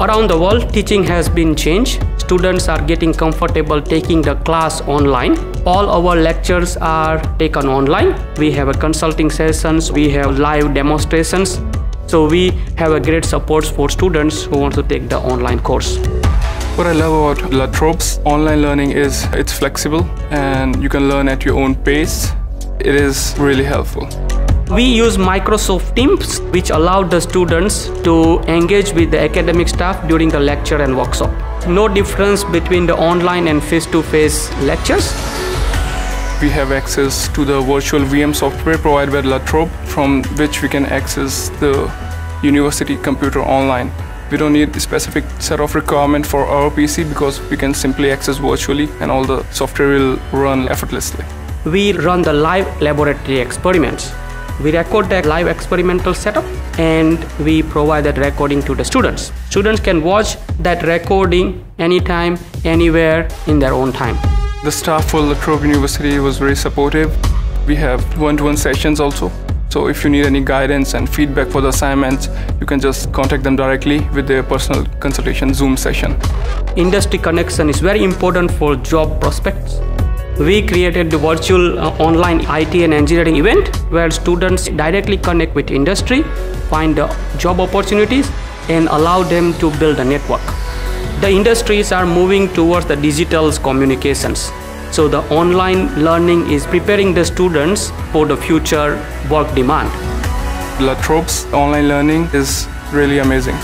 Around the world, teaching has been changed. Students are getting comfortable taking the class online. All our lectures are taken online. We have a consulting sessions, we have live demonstrations. So we have a great support for students who want to take the online course. What I love about La Trobe's online learning is it's flexible and you can learn at your own pace. It is really helpful. We use Microsoft Teams, which allowed the students to engage with the academic staff during the lecture and workshop. No difference between the online and face-to-face lectures. We have access to the virtual VM software provided by La Trobe, from which we can access the university computer online. We don't need a specific set of requirement for our PC because we can simply access virtually and all the software will run effortlessly. We run the live laboratory experiments we record that live experimental setup and we provide that recording to the students. Students can watch that recording anytime, anywhere in their own time. The staff for La Trobe University was very supportive. We have one-to-one sessions also. So if you need any guidance and feedback for the assignments, you can just contact them directly with their personal consultation Zoom session. Industry connection is very important for job prospects we created the virtual uh, online IT and engineering event where students directly connect with industry, find job opportunities, and allow them to build a network. The industries are moving towards the digital communications. So the online learning is preparing the students for the future work demand. La Trobe's online learning is really amazing.